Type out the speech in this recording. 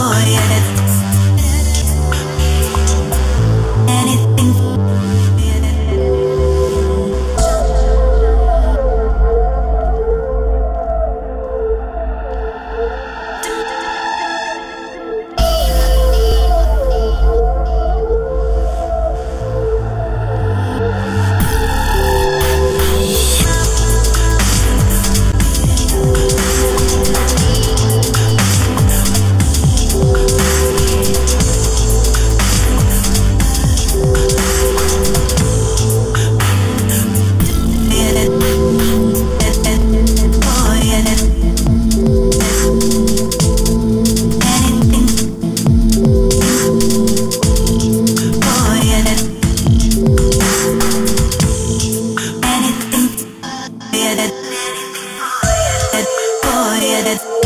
Oh yeah. historia de